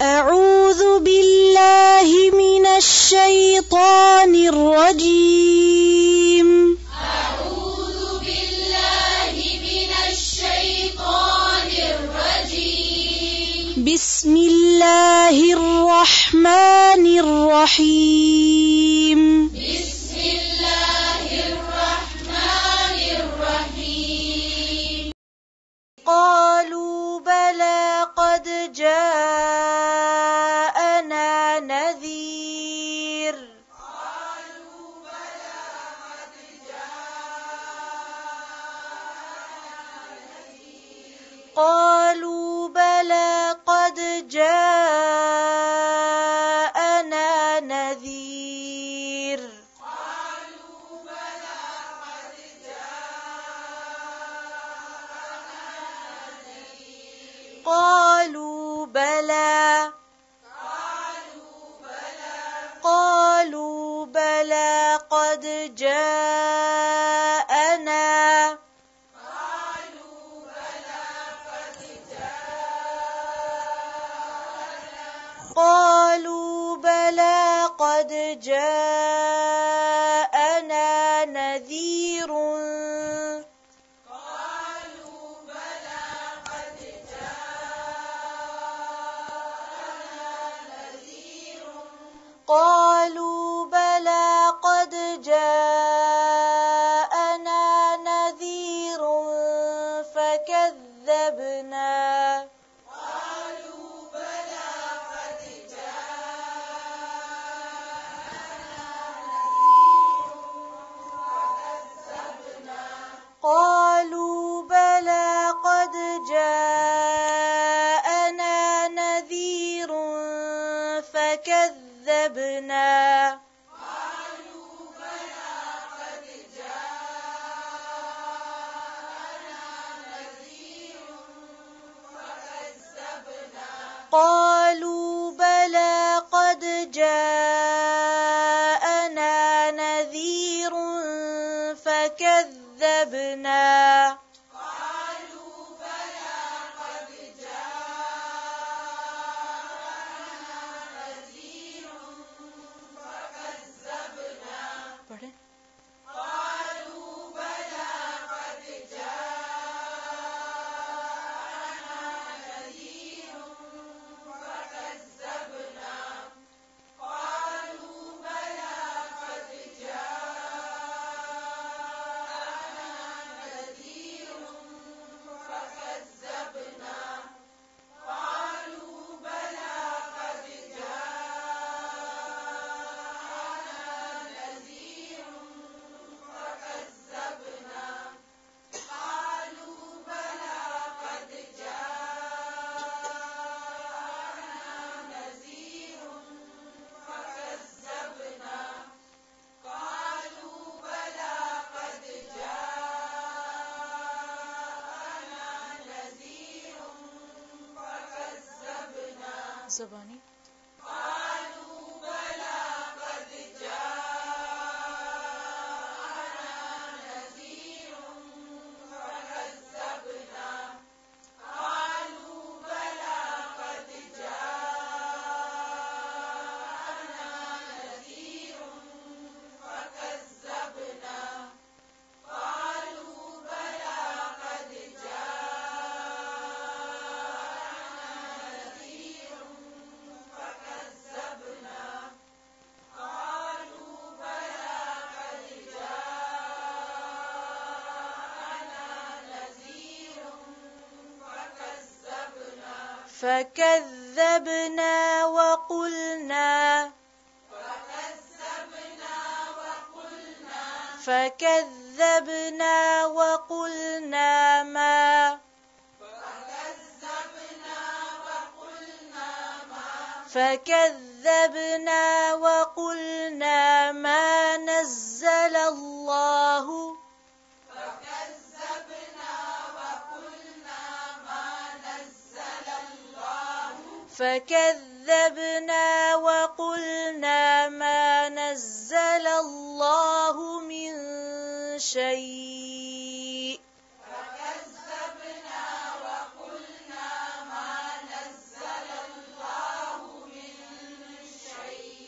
أعوذ بالله من الشيطان الرجيم. أعوذ بالله من الشيطان الرجيم. بسم الله الرحمن الرحيم. قالوا فكذبنا. قالوا بلى قد جاءنا نذير فكذبنا. قالوا جاءنا نذير فكذبنا. زبانی فكذبنا وقلنا فكذبنا وقلنا ما فكذبنا وقلنا ما نزل الله فكذبنا وقلنا ما نزل الله من شيء. فكذبنا وقلنا ما نزل الله من شيء.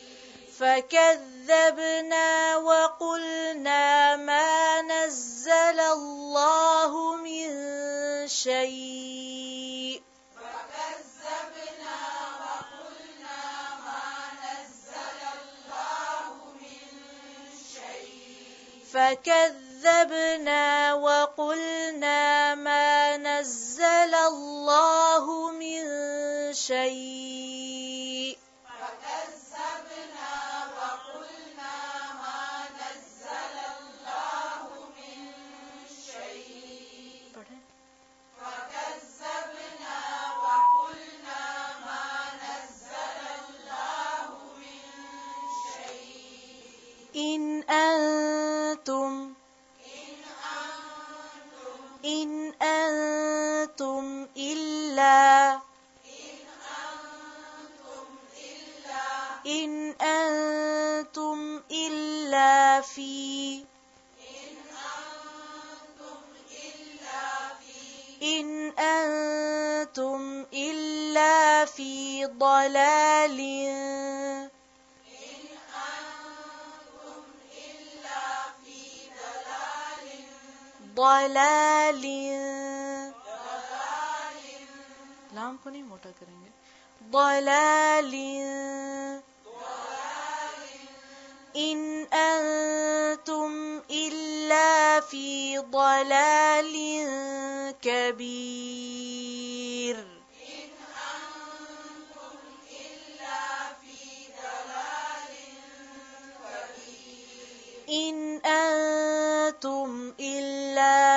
فكذبنا وقلنا ما نزل الله من شيء. فكذبنا وقلنا ما نزل الله من شيء. فكذبنا وقلنا ما نزل الله من شيء. فكذبنا وقلنا ما نزل الله من شيء. إن أنتم إن أنتم إن أنتم إلا إن أنتم إلا في إن أنتم إلا في ضلال ضلال ضلال लाम को नहीं मोटा करेंगे ضلال إن أنتم إلا في ضلال كبير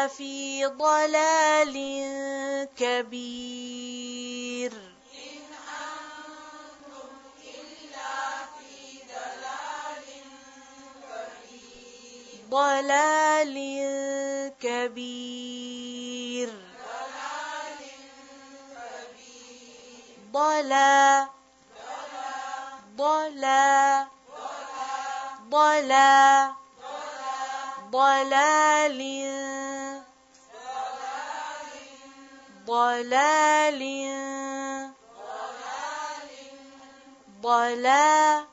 في ضلال كبير إن أنتم إلا في ضلال كبير ضلال كبير ضلال كبير ضلا ضلا ضلا ضلال ضلال ضلال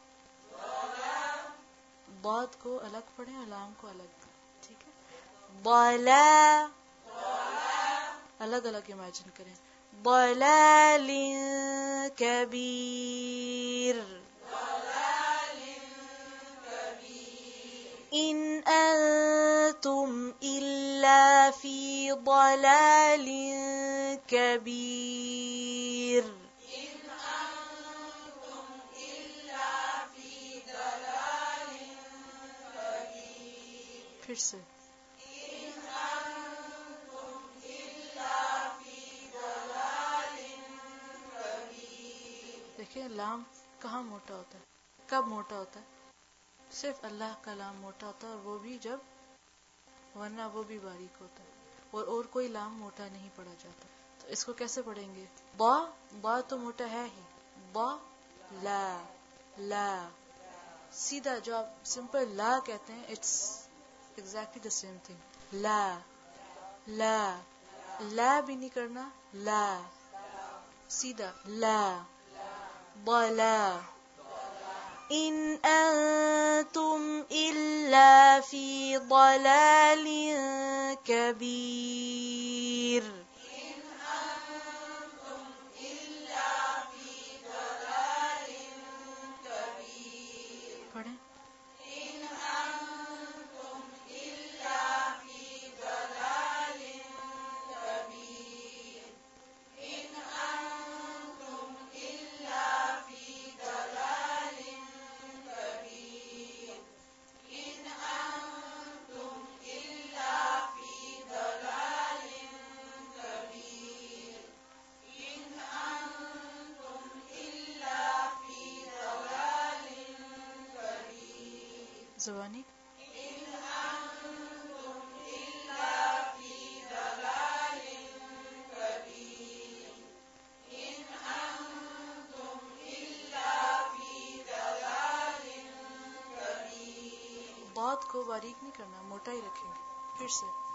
ضاد کو الگ پڑھیں علام کو الگ ٹھیک ہے ضلا الگ الگ امیجن کریں ضلال کبیر ان انتم الا فی ضلال كبير. دیکھیں، لام کہاں موٹا ہوتا ہے؟ کب موٹا ہوتا ہے؟ صرف اللہ کا لام موٹا ہوتا ہے اور وہ بھی جب، ورنہ وہ بھی باریک ہوتا ہے۔ اور اور کوئی لام موٹا نہیں پڑا جاتا۔ تو اس کو کیسے پڑھیں گے؟ با با تو موٹا ہے ہی۔ با، لا لا۔ سیدھا جو آپ simple لا کہتے ہیں it's exactly the same thing لا لا۔ لا بھی نہیں کرنا، لا۔ سیدھا، لا۔ بلا ان انتم الا فی ضلال كبير زبانی؟ بات کو باریک نہیں کرنا موٹا ہی رکھیں گے پھر سے۔